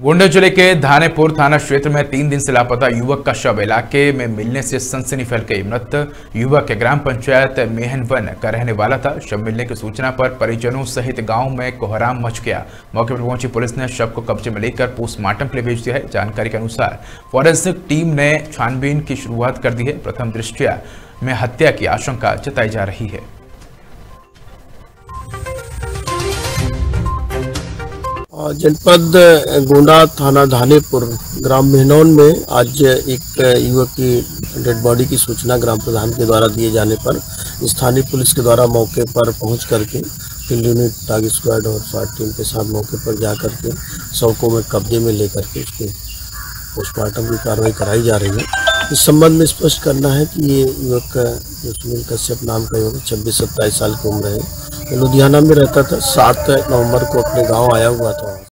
गोंडा ज़िले के धानेपुर थाना क्षेत्र में तीन दिन से लापता युवक का शव इलाके में मिलने से सनसनी फैल गई। मृत युवक के ग्राम पंचायत मेहनवन का रहने वाला था। शव मिलने की सूचना पर परिजनों सहित गाँव में कोहराम मच गया। मौके पर पहुँची पुलिस ने शव को कब्जे में लेकर पोस्टमार्टम के लिए भेज दिया है। जानकारी के अनुसार फॉरेंसिक टीम ने छानबीन की शुरुआत कर दी है। प्रथम दृष्टिया में हत्या की आशंका जताई जा रही है। जनपद गोंडा थाना धानेपुर, ग्राम मेहनौन में आज एक युवक की डेड बॉडी की सूचना ग्राम प्रधान के द्वारा दिए जाने पर स्थानीय पुलिस के द्वारा मौके पर पहुँच करके फ़ील्ड यूनिट टाग स्क्वाड और फायर टीम के साथ मौके पर जा करके शव को में कब्जे में लेकर के उसके पोस्टमार्टम की कार्रवाई कराई जा रही है। इस संबंध में स्पष्ट करना है कि ये युवक जो सुनील कश्यप नाम का युवक छब्बीस, सत्ताईस साल की उम्र है। लुधियाना में रहता था सात नवंबर को अपने गाँव आया हुआ था।